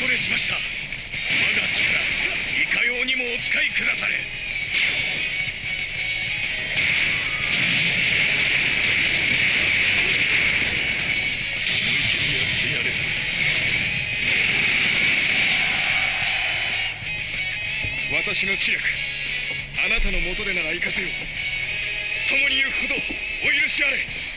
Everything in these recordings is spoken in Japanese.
それしました。我が力いかようにもお使いくだされ。私の知略あなたのもとでなら行かせよ。う共に行くことお許しあれ。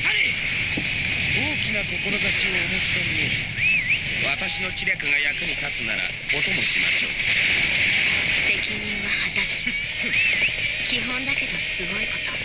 さい大きな志をお持ちと見える私の知略が役に立つならお供しましょう。基本だけどすごいこと。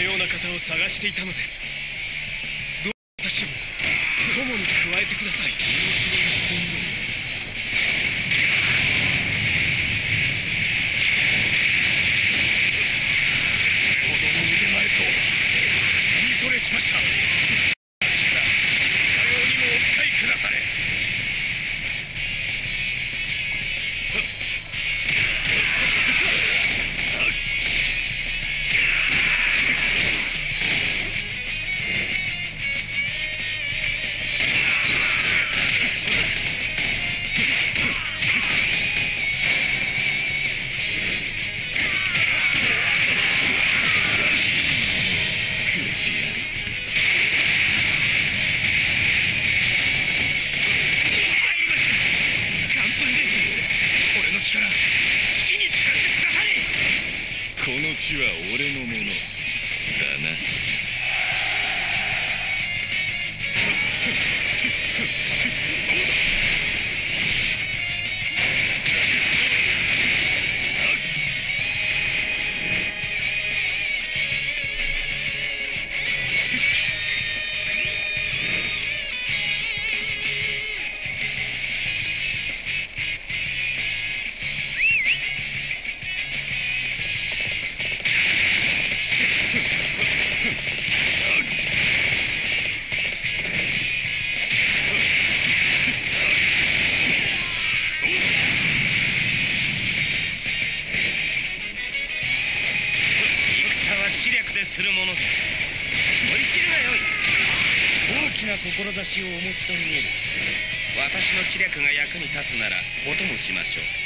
のような方を探していたのです。どう私を友に加えてください。志をお持ちと見える。私の知略が役に立つならお供しましょう。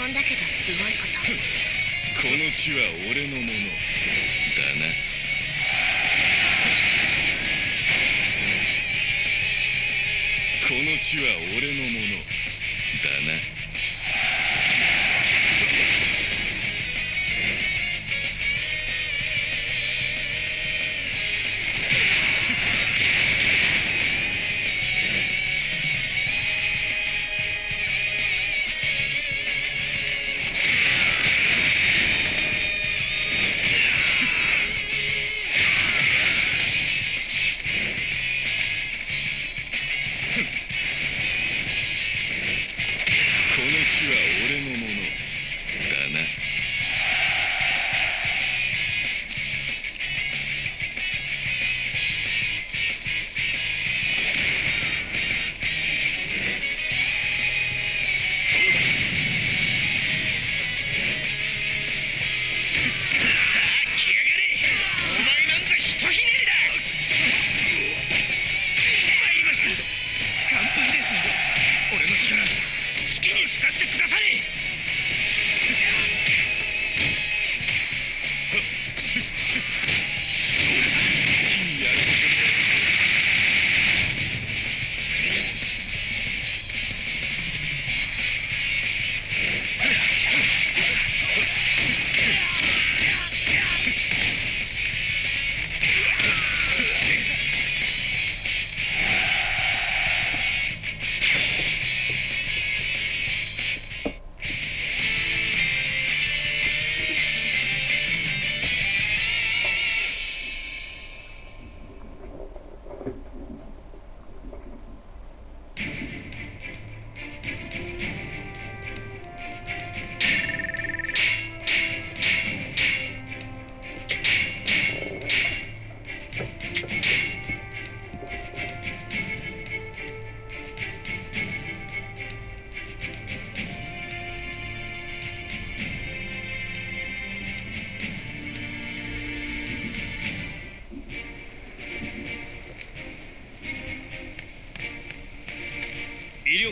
本だけどすごいこと。この地は俺のものだな。この地は俺のものだな。は俺の。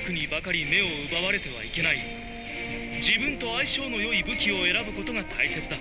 力にばかり目を奪われてはいけない。自分と相性の良い武器を選ぶことが大切だ。